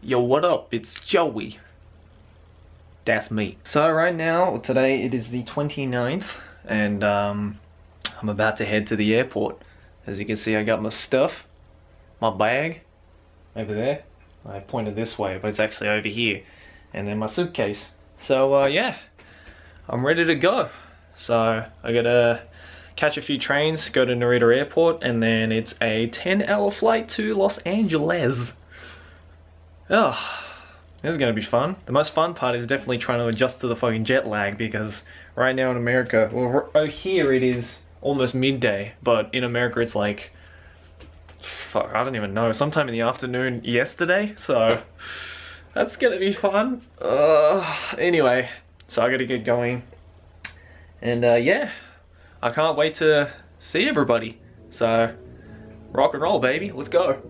Yo, what up? It's Joey. That's me. So right now, today it is the 29th, and um, I'm about to head to the airport. As you can see, I got my stuff, my bag, over there. I pointed this way, but it's actually over here. And then my suitcase. So uh, yeah, I'm ready to go. So I gotta catch a few trains, go to Narita Airport, and then it's a 10 hour flight to Los Angeles. Oh, this is gonna be fun. The most fun part is definitely trying to adjust to the fucking jet lag because right now in America, well, oh, here it is almost midday, but in America it's like, fuck, I don't even know, sometime in the afternoon yesterday, so that's gonna be fun. Uh, anyway, so I gotta get going. And uh, yeah, I can't wait to see everybody. So, rock and roll, baby. Let's go.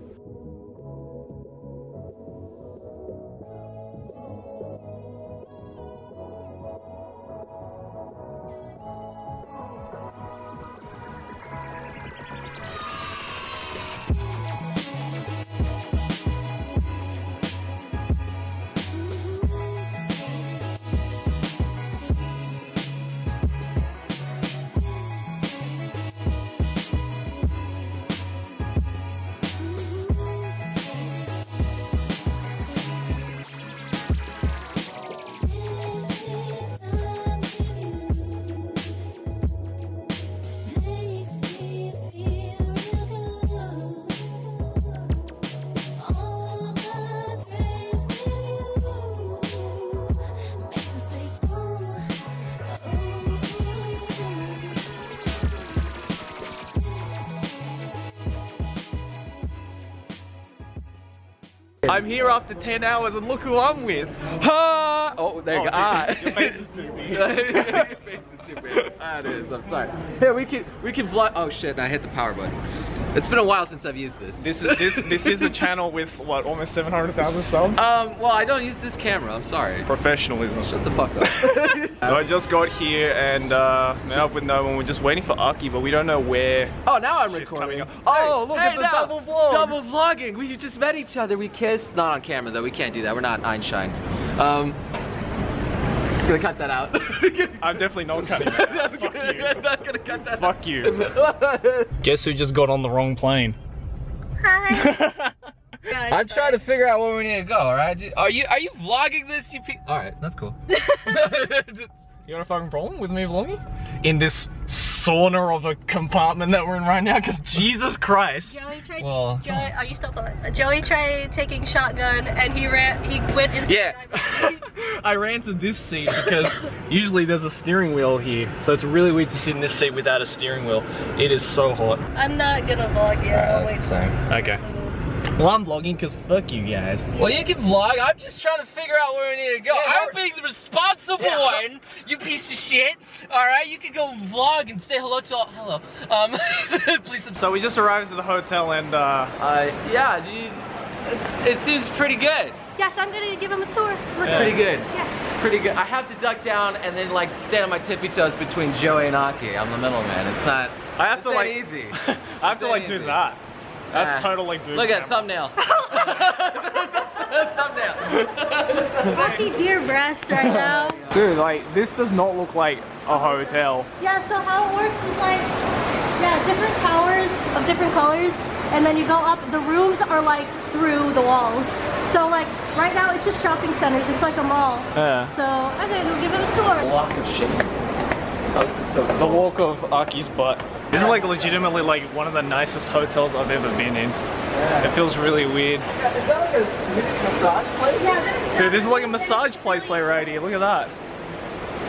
I'm here after 10 hours and look who I'm with. Ha! Oh, there you Oh, go. Ah. your face is too big. Your face is too big. Ah, it is. I'm sorry. Here, we can we can vlog. Oh shit! I hit the power button. It's been a while since I've used this. This is this this is a channel with what almost 700,000 subs. Um. Well, I don't use this camera. I'm sorry. Professionalism. Shut the fuck up. So I just got here and uh, met up with no one. We're just waiting for Aki, but we don't know where. Oh, now I'm recording. Oh, look, it's a now, double vlog. Double vlogging. We just met each other. We kissed. Not on camera though. We can't do that. We're not Einstein. Um. Gonna cut that out. I'm definitely not cutting that. Out. Fuck gonna- you. I'm not gonna cut that Fuck you. Guess who just got on the wrong plane? Hi. I'm trying to figure out where we need to go. All right? Are you are you vlogging this? You all right? That's cool. You got a fucking problem with me vlogging? In this sauna of a compartment that we're in right now? Because Jesus Christ. Joey tried. Well- Joey, are you still on? Joey tried taking shotgun and he ran. He went into. Yeah. I ran to this seat because usually there's a steering wheel here. So it's really weird to sit in this seat without a steering wheel. It is so hot. I'm not gonna vlog yet. I'll wait for Okay. Well, I'm vlogging because fuck you guys. Well, you can vlog. I'm just trying to figure out where we need to go. Yeah, I'm being the responsible Yeah. one. You piece of shit. All right, you can go vlog and say hello to all. Hello. Um, please subscribe. So we just arrived at the hotel and uh, Uh, yeah, dude. It's, it seems pretty good. Yeah, so I'm gonna give him a tour. Look. It's pretty good. Yeah. It's pretty good. I have to duck down and then like stand on my tippy toes between Joey and Aki. I'm the middleman. It's not. I have to like ain't easy. I have to like ain't do that. That's Ah. total like dude. Look at camera. thumbnail. thumbnail. Lucky deer breast right now. Dude, like this does not look like a hotel. Yeah, so how it works is like, yeah, different towers of different colors, and then you go up, the rooms are like through the walls. So like, right now it's just shopping centers, it's like a mall. Yeah. So, I'm gonna go give it a tour. Walk of shame. Oh, this is so The walk of Aki's butt. This is like legitimately like one of the nicest hotels I've ever been in. It feels really weird. Is that like a massage place? Yeah, this is Dude, this is like a um, massage place like right here. Look at that.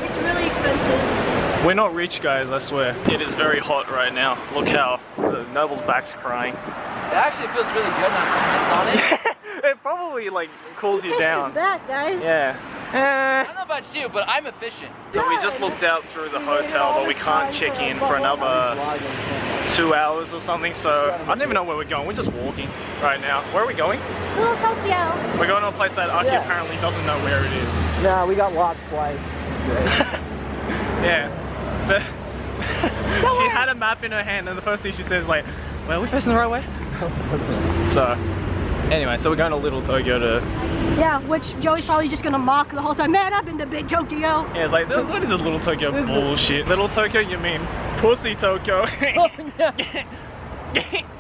It's really expensive. We're not rich guys, I swear. It is very hot right now. Look how the Noble's back's crying. It actually feels really good now. On it. it probably like cools you Kiss down. his back, guys. Yeah. I don't uh, know about you, but I'm efficient. So we just looked out through the hotel, but we can't check in for another two hours or something. So I don't even know where we're going. We're just walking right now. Where are we going? Little Tokyo. We're going to a place that Aki Yeah. apparently doesn't know where it is. Nah, we got lost twice. Yeah. But she had a map in her hand, and the first thing she says is like, "Well, are we facing the right way?" so Anyway, so we're going to Little Tokyo to. Yeah, which Joey's probably just gonna mock the whole time. Man, I've been to Big Tokyo. Yeah, it's like, this- what is this Little Tokyo bullshit? Little Tokyo, you mean Pussy Tokyo? Oh,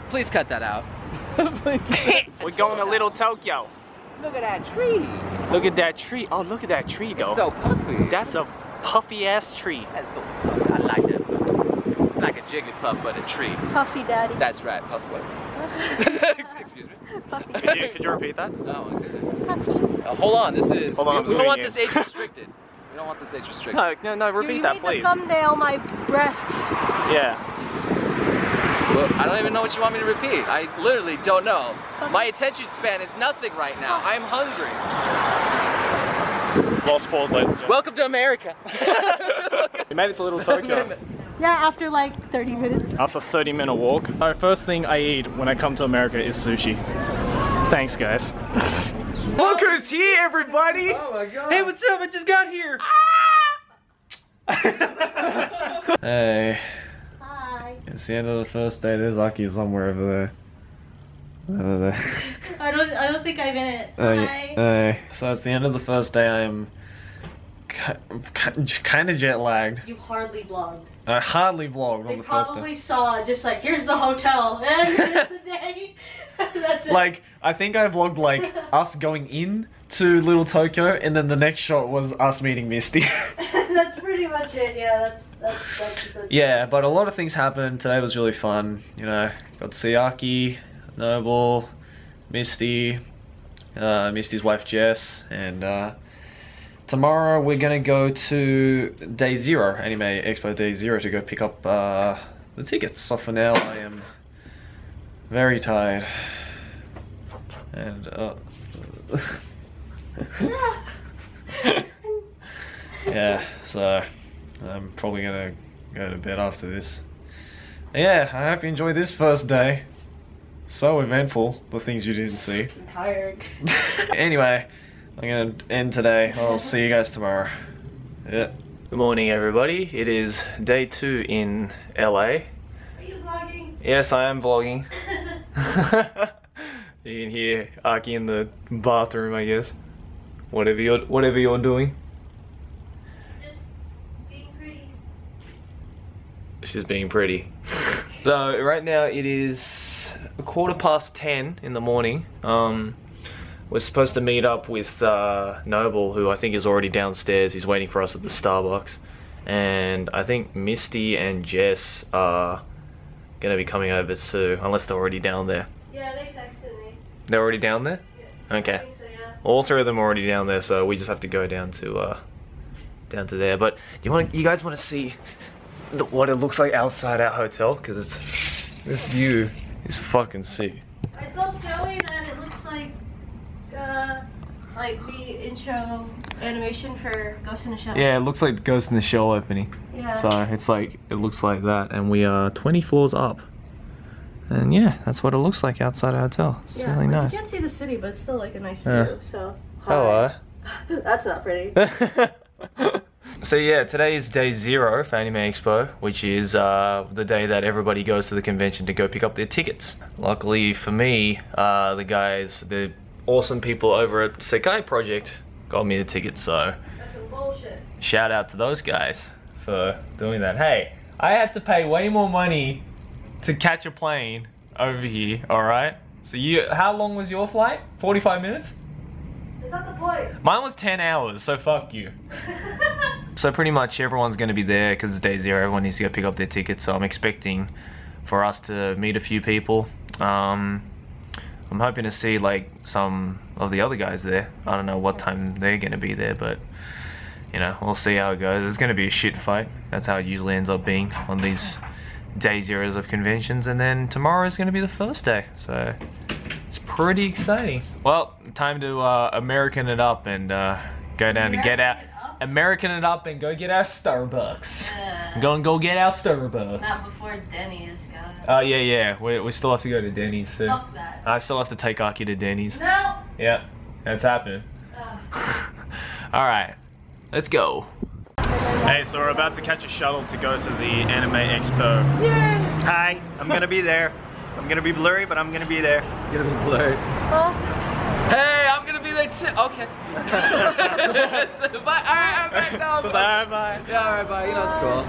Please cut that out. Please. we're going to Little Tokyo. Look at that tree. Look at that tree. Oh, look at that tree, though. It's so puffy. That's a puffy ass tree. That's so puffy. I like that. It's like a Jigglypuff, but a tree. Puffy Daddy. That's right, puff what? Excuse me. Could you, could you repeat that? No, uh, hold on, this is. Hold on, we, we don't want it. this age restricted. We don't want this age restricted. No, no, no, You- repeat you that, made please. the thumbnail my breasts. Yeah. Well, I don't even know what you want me to repeat. I literally don't know. My attention span is nothing right now. I'm hungry. Lost pause, ladies and gentlemen. Welcome to America. We made it to Little Tokyo Yeah, after like 30 minutes. after 30 minute walk. My first thing I eat when I come to America is sushi. Thanks, guys. Look who's here, everybody! oh my god. Hey, what's up? I just got here. hey, Hi. it's the end of the first day. There's Aki somewhere over there. Over there. I don't. I don't think I'm in it. Oh, Hi. yeah. Hey. So it's the end of the first day. I'm kind of jet lagged. You hardly vlogged. I hardly vlogged They on the first day. probably saw just like here's the hotel and here's the day. That's it. Like I think I vlogged like us going in to Little Tokyo, and then the next shot was us meeting Misty. that's pretty much it. Yeah, that's that's that's. that's yeah, but a lot of things happened. Today was really fun. You know, got to see Aki, Noble, Misty, uh, Misty's wife Jess, and uh, tomorrow we're gonna go to Day Zero, Anime Expo Day Zero, to go pick up uh, the tickets. So for now, I am very tired, and uh, yeah, so I'm probably gonna go to bed after this. Yeah, I hope you enjoyed this first day. So eventful, the things you didn't see. I'm tired. anyway, I'm gonna end today. I'll see you guys tomorrow. Yeah. Good morning, everybody. It is day two in LA. Are you vlogging? Yes, I am vlogging. you can hear Aki in the bathroom, I guess. Whatever you're, whatever you're doing. Just being pretty. She's being pretty. so right now it is a quarter past ten in the morning. Um, we're supposed to meet up with uh, Noble, who I think is already downstairs. He's waiting for us at the Starbucks, and I think Misty and Jess are gonna be coming over too, unless they're already down there. Yeah, they texted me. They're already down there. I Okay. so, yeah. All three of them are already down there, so we just have to go down to uh, down to there. But you want, you guys want to see the, what it looks like outside our hotel? Because it's this view is fucking sick. I told Joey that it looks like, uh, like the intro animation for Ghost in the Shell. Yeah, it looks like Ghost in the Shell opening. Yeah. So it's like it looks like that, and we are 20 floors up. And yeah, that's what it looks like outside our hotel. It's Yeah, really nice. You can't see the city, but it's still like a nice view. Yeah. So. Hello. That's not pretty. so yeah, today is day zero for Anime Expo, which is uh, the day that everybody goes to the convention to go pick up their tickets. Luckily for me, uh, the guys, the awesome people over at Sekai Project got me the ticket, so That's shout out to those guys for doing that. Hey, I had to pay way more money to catch a plane over here, alright? So you, how long was your flight? 45 minutes? It's not the point. Mine was 10 hours, so fuck you. So pretty much everyone's going to be there because it's day zero. Everyone needs to go pick up their tickets. So I'm expecting for us to meet a few people. Um, I'm hoping to see like some of the other guys there. I don't know what time they're going to be there, but you know we'll see how it goes. It's going to be a shit fight. That's how it usually ends up being on these day zeros of conventions. And then tomorrow is going to be the first day. So it's pretty exciting. Well, time to uh, American it up and uh, go down to get out. American it up? American it up and go get our Starbucks. Uh, Go and go get our Starbucks. Not before Denny's got Oh yeah, yeah. We, we still have to go to Denny's soon. Fuck that. I still have to take Aki to Denny's. No. Yeah, that's happening. Uh, All right, let's go. Hey, so we're about to catch a shuttle to go to the Anime Expo. Yay. Hi, I'm gonna be there. I'm gonna be blurry, but I'm gonna be there. Gonna be blurry. Oh, Hey, I'm gonna be there too. Okay. bye. Alright, I'm now. So, bye bye. Yeah, alright, bye. You know it's cool.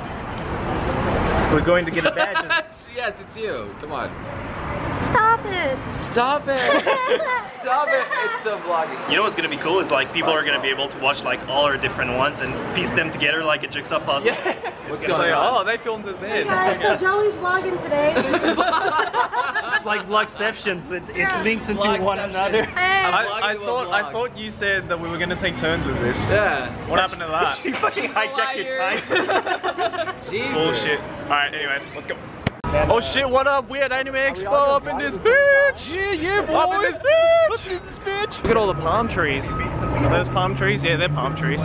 We're going to get a badge. yes, it's you. Come on. Stop it. Stop it. Stop it. It's so vlogging. You know what's gonna be cool is like people are gonna be able to watch like all our different ones and piece them together like a jigsaw puzzle. Yeah. What's It's going like, on? oh, they filmed it then. Hey guys, so Joey's vlogging today. It's like Vlogceptions. It, it Yeah. links into one another. Hey. I'm I, vlogging I while thought I thought you said that we were gonna take turns with this. Yeah. What happened to that? you fucking hijacked your time. Jesus. Bullshit. Alright, anyways, let's go. Oh shit, what up? We at Anime Expo up in this bitch! Yeah, yeah, boy! Up in this bitch! Up in this bitch! Look at all the palm trees. Are those palm trees? Yeah, they're palm trees.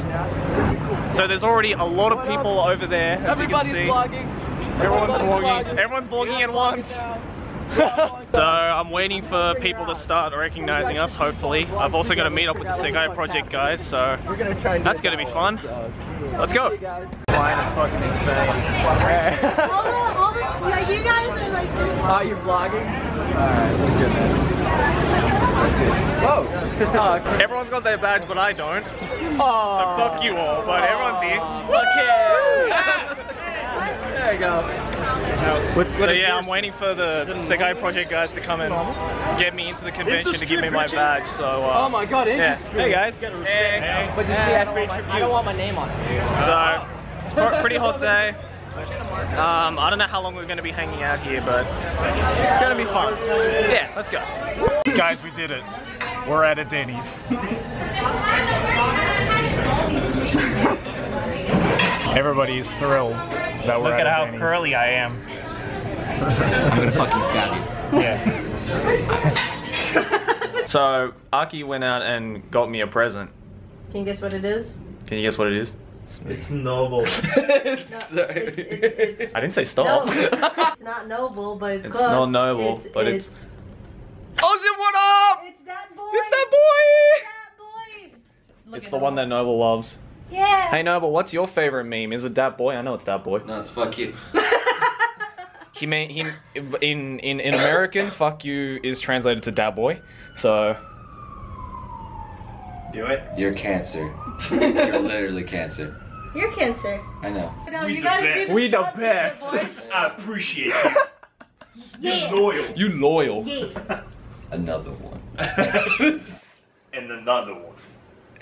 So there's already a lot of people over there, as Everybody's you can see. vlogging. Everyone's Everybody's vlogging. Everyone's vlogging at once. so I'm waiting for people to start recognizing us, hopefully. I've also got to meet up with the Sekai Project guys, so We're gonna try That's gonna be fun. let's go. Flying is fucking insane. all the, all the, like you guys are like. Oh, you're vlogging? Alright, that's good, man. That's good. Whoa! Oh, Everyone's got their badge, but I don't. oh. So fuck you all, but everyone's here. There you go. so yeah, I'm waiting for the Sekai Project guys to come and get me into the convention to give me my badge. So uh, Oh my god, yeah. Hey guys. Hey. But you see, I don't, want my, I don't want my name on it. So it's a pretty hot day. Um, I don't know how long we're going to be hanging out here, but it's going to be fun. Yeah, let's go. Guys, we did it. We're at a Denny's. Everybody is thrilled that we're Look at, at how Denny's. curly I am. I'm gonna fucking stab you. Yeah. so Aki went out and got me a present. Can you guess what it is? Can you guess what it is? It's noble. No, it's, it's, it's, I didn't say no, stop. it's not noble, but it's, close. It's close. not noble, but it's- Oh shit, what up? It's that boy. It's that boy! That boy. Look It's the one that Noble loves. Yeah. Hey Noble, what's your favorite meme? Is it that boy? I know it's that boy. No, it's fuck you. He mean he in in in American, fuck you is translated to that boy. So Do it. You're cancer. You're literally cancer. You're cancer. I know. No, um, We you the gotta best. do the We the sponsorship best. voice. I appreciate you. Yeah. You're loyal. you loyal. Yeah. Another one. and another one.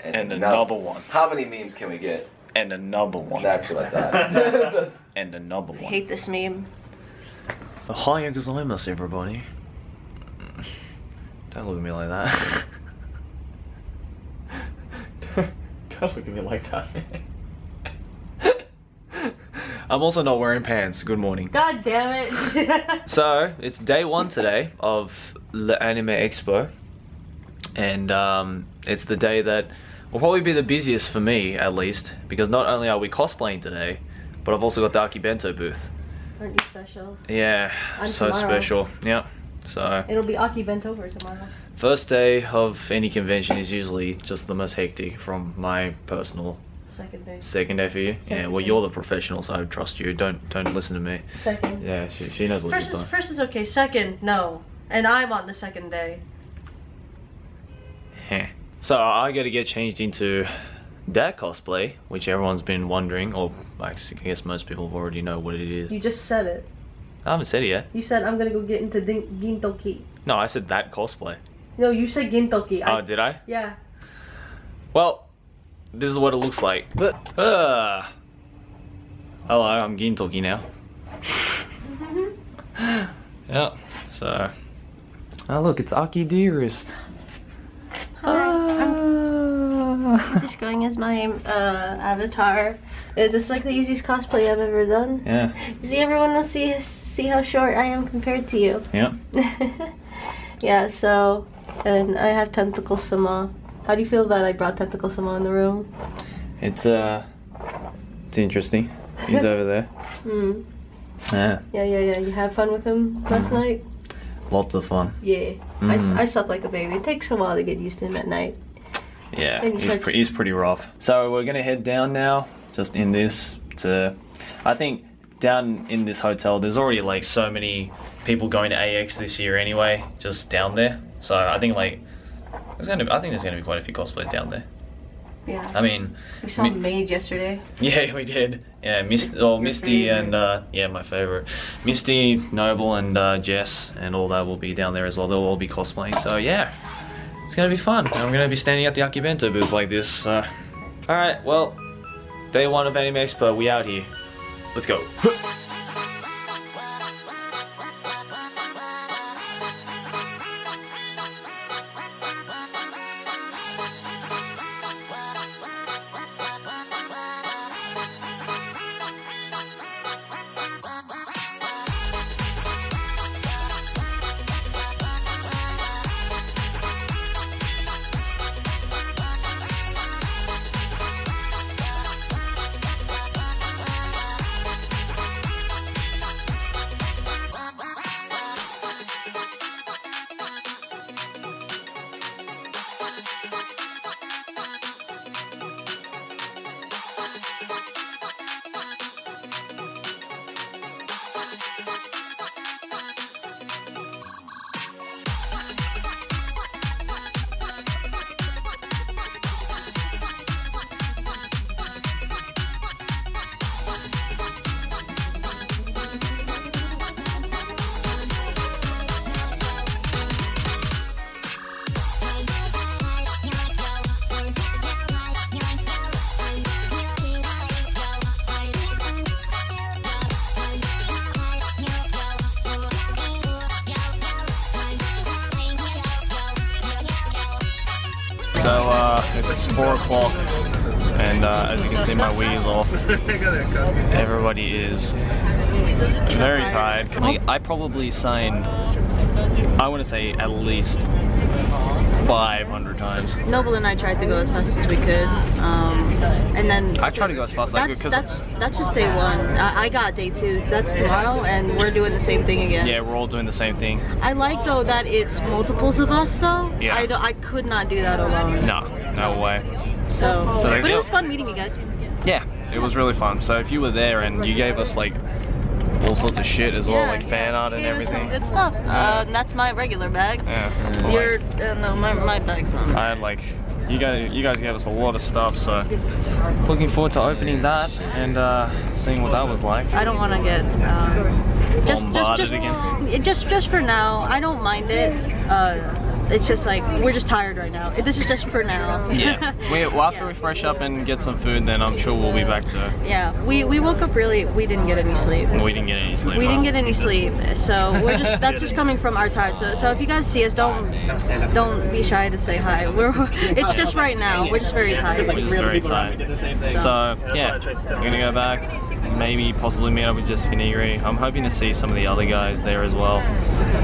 And another one. How many memes can we get? And another one. That's what I thought. and another I one. hate this meme. Ohayo gozaimasu, everybody. Don't look at me like that. Don't look at me like that, man. I'm also not wearing pants. Good morning. God damn it. So it's day one today of the Anime Expo, and um, it's the day that will probably be the busiest for me, at least, because not only are we cosplaying today, but I've also got the Akibento booth. Aren't you special? Yeah, And so tomorrow. special. Yeah. So It'll be Aki bent over tomorrow. first day of any convention is usually just the most hectic from my personal. Second day. Second day for you? yeah. Well, day. you're the professional, so I trust you. Don't don't listen to me. Second. Yeah, she, she knows what First she's is doing. first is okay. Second, no. And I'm on the second day. Heh. So I got to get changed into that cosplay, which everyone's been wondering, or I guess most people already know what it is. You just said it. I haven't said it yet. You said I'm gonna go get into Gintoki. No, I said that cosplay. No, you said Gintoki. I- Oh, did I? yeah. Well, this is what it looks like. But, uh, hello, I'm Gintoki now. yeah, so. Oh, look, it's Aki Dearest. Hi. I'm just going as my uh, avatar. Uh, This is like the easiest cosplay I've ever done. Yeah, You see, everyone will see see how short I am compared to you. yeah. yeah. So, and I have tentacle sama. How do you feel that I brought tentacle sama in the room? It's, uh, it's interesting. He's over there. Hmm. Yeah, Yeah, yeah, yeah. You had fun with him last night. lots of fun. Yeah. Mhm. I, I slept like a baby. It takes a while to get used to him at night. Yeah, he's, pre- he's pretty rough. So we're gonna head down now, just in this to, I think down in this hotel, there's already like so many people going to AX this year anyway, just down there. So I think like there's gonna, I think there's gonna be quite a few cosplays down there. Yeah. I mean, We saw Mage yesterday. yeah, we did. Yeah, Mist, oh, Misty and uh, yeah, my favorite, Misty, Noble, and uh, Jess, and all that will be down there as well. They'll all be cosplaying. So yeah, it's gonna be fun. I'm gonna be standing at the Akibento booth like this. So. All right, well, day one of Anime Expo, we out here. Let's go. it's four o'clock, and uh, as you can see, my Wii is off. Everybody is very tired. I probably signed, I want to say at least 500 times. Noble and I tried to go as fast as we could, um, and then I tried to go as fast as I could that's because that's that's just day one. I, I got day two. That's tomorrow, and we're doing the same thing again. yeah, we're all doing the same thing. I like though that it's multiples of us though. Yeah. I, don't- I could not do that alone. No, no way. So, So but it was fun meeting you guys. Yeah, it was really fun. So if you were there and you gave us like all sorts of shit as well, like fan art and everything. Good stuff. Uh, and that's my regular bag. Yeah. Your uh, no, my my bag's on. I had like you guys you guys gave us a lot of stuff so looking forward to opening that and uh, seeing what that was like. I don't want to get um, just just just again? just just for now. I don't mind it. Uh, it's just like we're just tired right now. This is just for now. Yeah. We, well, after Yeah. we fresh up and get some food then I'm sure we'll be back to Yeah, we we woke up really. We didn't get any sleep. we didn't get any sleep. We huh? didn't get any sleep, so we're just that's just coming from our tired. So, so if you guys see us, don't don't be shy to say hi. We're it's just right now. We're just very tired. We're just very tired. So yeah, we're gonna go back, maybe possibly meet up with Jessica Negri. I'm hoping to see some of the other guys there as well.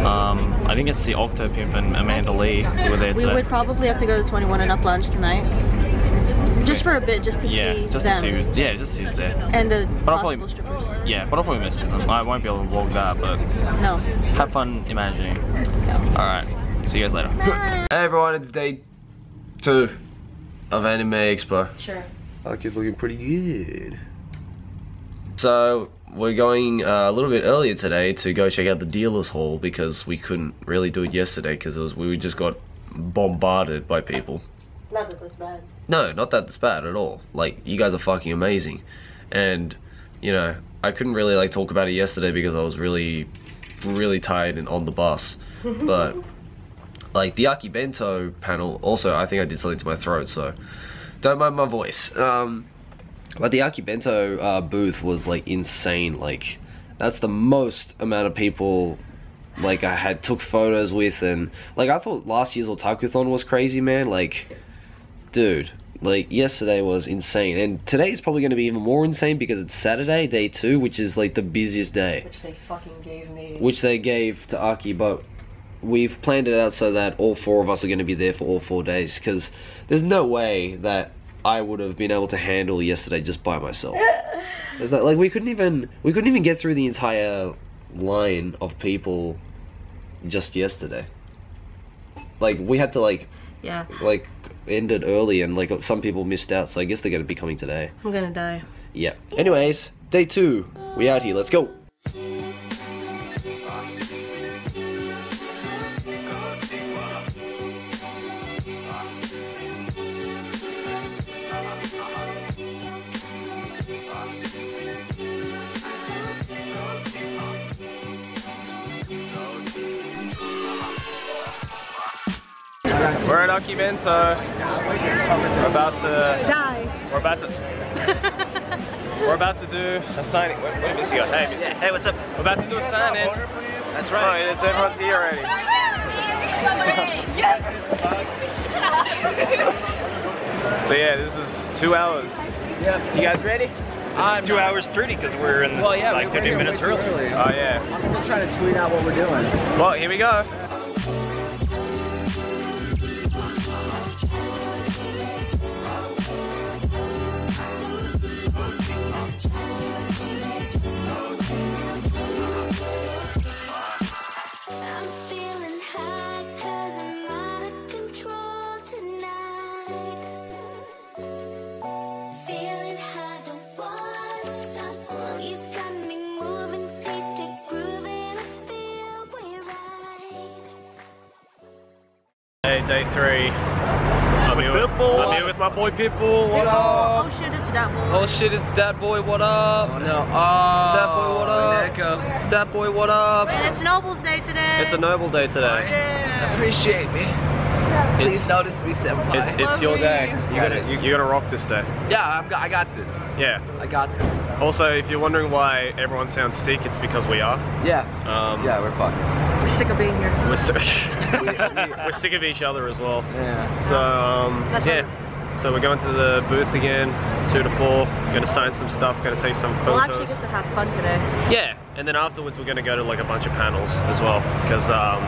Um, I didn't get to see Octopimp and Amanda Lee who were there We would probably have to go to 21 and Up Lounge tonight, just for a bit, just to yeah, see just them to see who's yeah, just to see who's there. and the But possible probably- strippers. Yeah, but I'll probably miss them. I won't be able to vlog that, but No. have fun imagining. Alright, see you guys later. Hey everyone, it's day two of Anime Expo. Sure. Aki's looking pretty good. So we're going uh, a little bit earlier today to go check out the dealers hall because we couldn't really do it yesterday because it was we just got bombarded by people. Not that that's bad. No, not that it's bad at all. Like you guys are fucking amazing, and you know I couldn't really like talk about it yesterday because I was really, really tired and on the bus. but like the Akibento panel, also I think I did something to my throat, so don't mind my voice. Um, but the Akibento uh, booth was like insane. Like that's the most amount of people like I had took photos with, and like I thought last year's Otakuthon was crazy, man. Like dude, like yesterday was insane, and today is probably going to be even more insane because it's Saturday, day two, which is like the busiest day, Which they fucking gave me. which they gave to Aki, but we've planned it out so that all four of us are going to be there for all four days because there's no way that I would have been able to handle yesterday just by myself. It's like, like we couldn't even we couldn't even get through the entire line of people just yesterday. Like we had to like Yeah, like ended early and like some people missed out so i guess they're to be coming today I'm gonna die. yeah anyways Day two. We out here. Let's go. We're at Akibento. We're about to. Die. We're about to. we're about to do a signing. Wait, wait, Missy, hey, Missy. Hey, what's up? We're about to do a signing. That's right. Oh, it's, everyone's here already. so yeah, this is two hours. Yeah. You guys ready? I'm Two hours 30 because we're in Well, yeah, like we- we're 15 minutes early. early. Oh yeah. I'm still trying to tweet out what we're doing. Well, here we go. Three. I'm here, with, I'm here with my boy Pitbull. What up? Oh shit, it's that boy. Oh shit, it's Dad Boy. What up? Oh no. Oh. Uh, Stat boy, what up? There it goes. Stat Boy. What up? And it's Noble's Day today. It's a noble day today. Yeah. Appreciate me. Please notice me, senpai. It's it's your day. You Yeah, gotta you, you gotta rock this day. yeah, I'm, I got this. Yeah. I got this. Also, if you're wondering why everyone sounds sick, it's because we are. Yeah. Um, Yeah, we're fucked. We're sick of being here. We're, si- we're sick of each other as well. Yeah. So um, yeah. So we're going to the booth again, two to four. Gonna sign some stuff. Gonna take some photos. We'll actually get to have fun today. Yeah, and then afterwards we're gonna go to like a bunch of panels as well because um,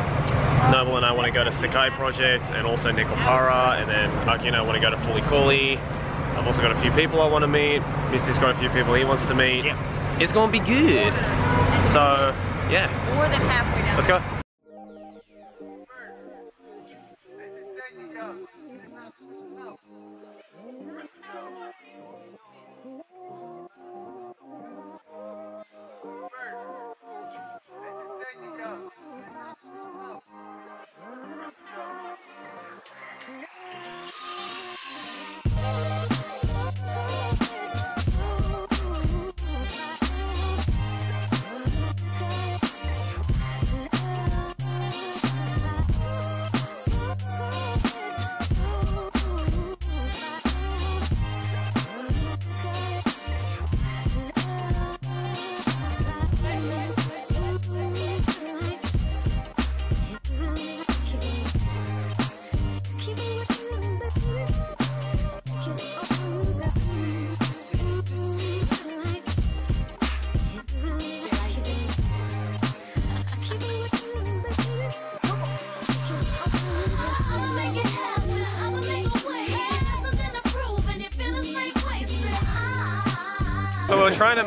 Noble and I want to go to Sekai Project and also Nekopara, and then Aki and I want to go to Fooly Cooly. I've also got a few people I want to meet. Misty's got a few people he wants to meet. It's gonna be good. So yeah, More than halfway down. let's go.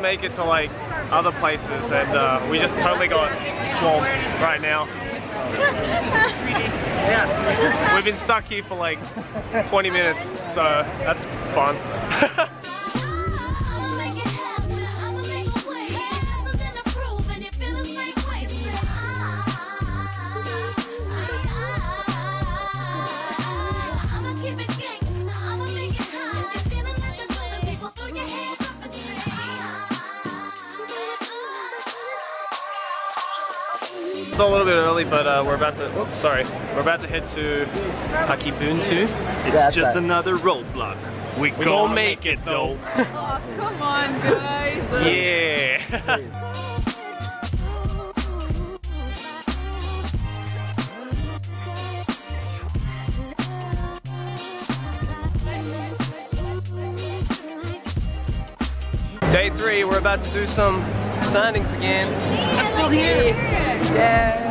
To make it to like other places, and uh, we just totally got swamped right now. we've been stuck here for like 20 minutes, so that's fun. It's a little bit early, but uh, we're about to. Oops, sorry, we're about to head to Akibento. It's just another roadblock. We, We gonna gonna make it though. Oh, come on, guys. Yeah. Day three, we're about to do some signings again. I'm still here. Yeah.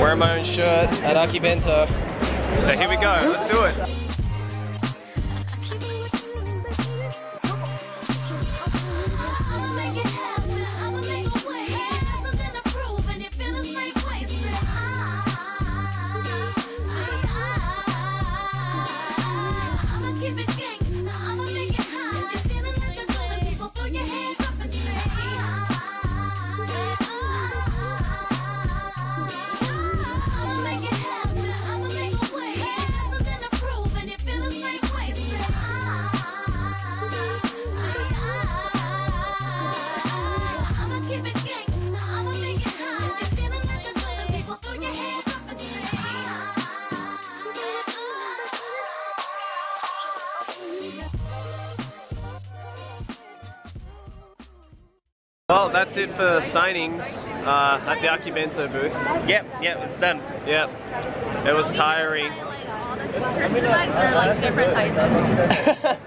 Wearing my own shirt at Aki Bento. So here we go, let's do it. That's it for signings uh, at the Aki Bento booth. Yep, yep, it's done. Yep. It was tiring. Person bags are like different sizes.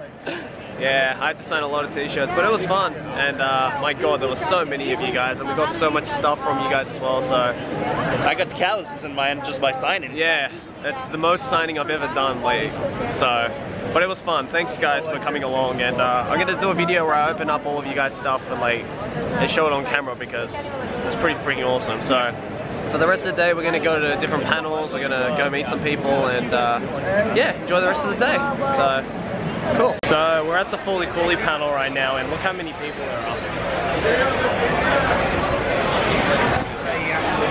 Yeah, I had to sign a lot of t-shirts, but it was fun. And uh, my god, there were so many of you guys, and we got so much stuff from you guys as well, so I got calluses in mine just by signing. yeah, it's the most signing I've ever done, like, so, but it was fun. Thanks guys for coming along, and uh, I'm gonna do a video where I open up all of you guys' stuff and like, and show it on camera because it's pretty freaking awesome, so. For the rest of the day, we're gonna go to different panels, we're gonna go meet some people, and uh, yeah, enjoy the rest of the day, so. Cool. So we're at the Fooly Cooly panel right now, and look how many people there are.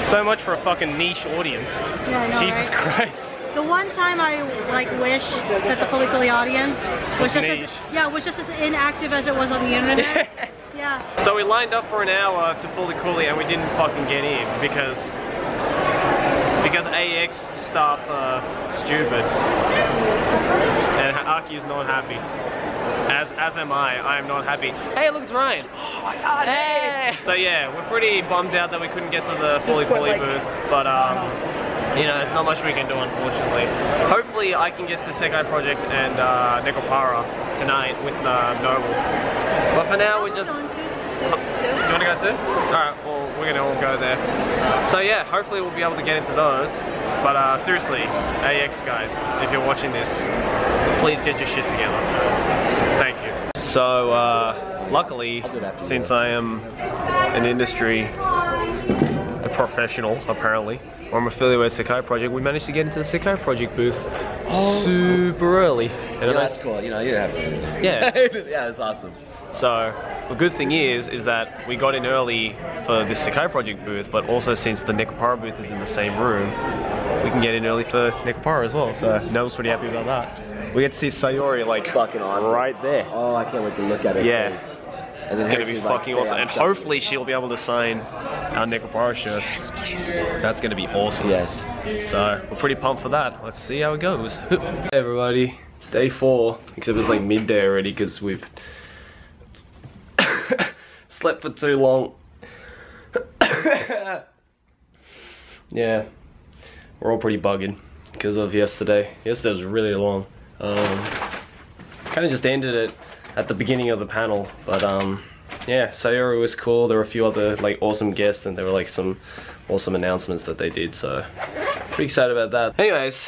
So much for a fucking niche audience. Yeah, know, Jesus right? Christ. The one time I like wish that the fully fully audience was Was just as niche. yeah was just as inactive as it was on the internet. yeah. So we lined up for an hour to Fooly Cooly, and we didn't fucking get in because because AX staff are stupid, and Aki is not happy. As as am I. I am not happy. Hey, it looks Ryan. Oh my god. Hey. So yeah, we're pretty bummed out that we couldn't get to the Fooly Cooly booth, but um. You know, there's not much we can do, unfortunately. Hopefully, I can get to Sekai Project and uh, Nekopara tonight with uh, Noble. But for now, we just you wanna go too? Alright, well we're gonna all go there. So yeah, hopefully we'll be able to get into those. But uh, seriously, AX guys, if you're watching this, please get your shit together. Thank you. So uh, luckily, since I am an industry a professional apparently, I'm affiliated with Sekai Project, we managed to get into the Sekai Project booth oh. super early. And Yeah, that's nice- cool. You know, you have to. Yeah. yeah, it's awesome. So the good thing is, is that we got in early for this Sekai project booth, but also since the Nekopara booth is in the same room, we can get in early for Nekopara as well. So Noel's pretty happy about that. We get to see Sayori like Fucking awesome. right there. Oh, I can't wait to look at it. Yeah. face. And It's gonna be to, like, fucking awesome, and hopefully she'll be able to sign our Nekopara shirts. That's gonna be awesome. Yes. So we're pretty pumped for that. Let's see how it goes. hey everybody, it's day four, except it's like midday already because we've slept for too long. yeah, we're all pretty bugging because of yesterday. Yesterday was really long. Um, kind of just ended it at the beginning of the panel, but um, yeah, Sayori was cool. There were a few other like awesome guests, and there were like some awesome announcements that they did. So pretty excited about that. Anyways,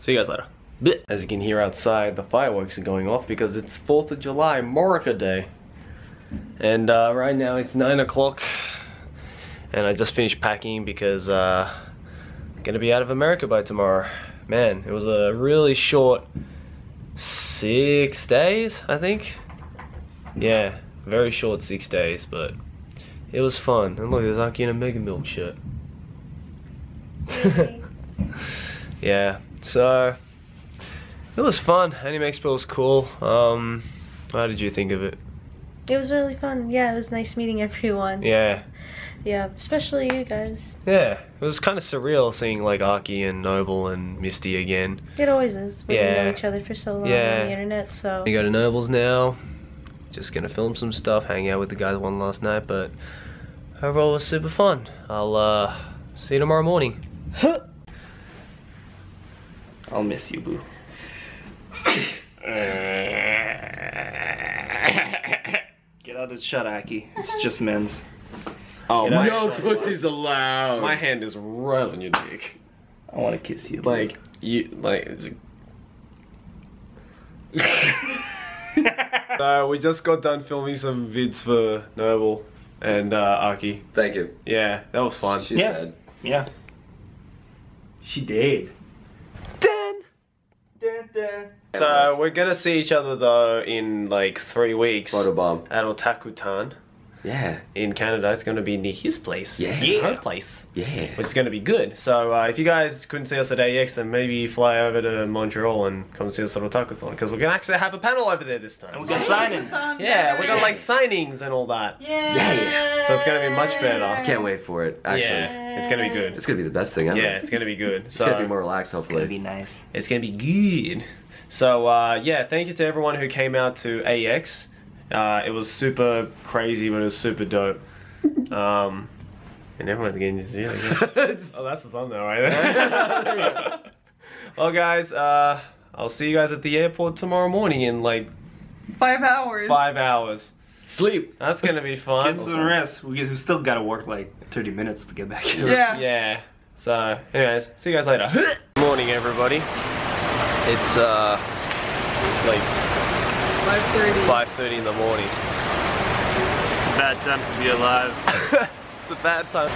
see you guys later. Bleh. As you can hear outside, the fireworks are going off because it's 4th of July, Morica Day. And uh, right now it's 9 o'clock. And I just finished packing because uh, I'm gonna be out of America by tomorrow. Man, it was a really short six days, I think. Yeah, very short six days, but it was fun. And look, there's Aki in a Mega Milk shirt. yeah, so it was fun. Anime Expo was cool. Um, how did you think of it? It was really fun. Yeah, it was nice meeting everyone. Yeah, Yeah, especially you guys. yeah. It was kind of surreal seeing like Aki and Noble and Misty again. It always is. We Yeah. know each other for so long Yeah. on the internet, so We go to Noble's now. Just gonna film some stuff, hang out with the guys one last night, but overall it was super fun. I'll uh, see you tomorrow morning. I'll miss you, boo. Get out of the shut, Aki. It's just men's. Oh, my- No pussies allowed. My hand is right on your dick. I want to kiss you. boo. Like you, like. it's- so we just got done filming some vids for Noble and uh, Aki. Thank you. Yeah, that was fun. She's Yeah. dead. yeah. She did. Den. Den, den. So we're gonna see each other though in like three weeks Photobomb. at Otakuthon Yeah. in Canada. It's gonna be near his place. Yeah. Her place. Yeah. Which is gonna be good. So uh, if you guys couldn't see us at AX, then maybe fly over to Montreal and come see us at Otakuthon because we're gonna actually have a panel over there this time. We got signing. Yeah, we got like signings and all that. Yeah. yeah. So it's gonna be much better. I can't wait for it. Actually, Yeah, it's gonna be good. it's gonna be the best thing ever. Yeah, it's gonna be good. It's So gonna be more relaxed, hopefully. It's gonna be nice. it's gonna be good. So uh, yeah, thank you to everyone who came out to AX Uh, it was super crazy, but it was super dope. Um, and everyone's getting this video. oh, that's the thumbnail right there. well, guys, uh, I'll see you guys at the airport tomorrow morning in like Five hours. five hours. Sleep. That's gonna be fun. Get some rest. We, we still gotta work like 30 minutes to get back here. Yeah. Yeah. So, anyways, see you guys later. Good morning, everybody. It's uh like 5:30. 5:30 in the morning. Bad time to be alive. it's a bad time.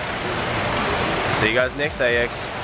See you guys next AX.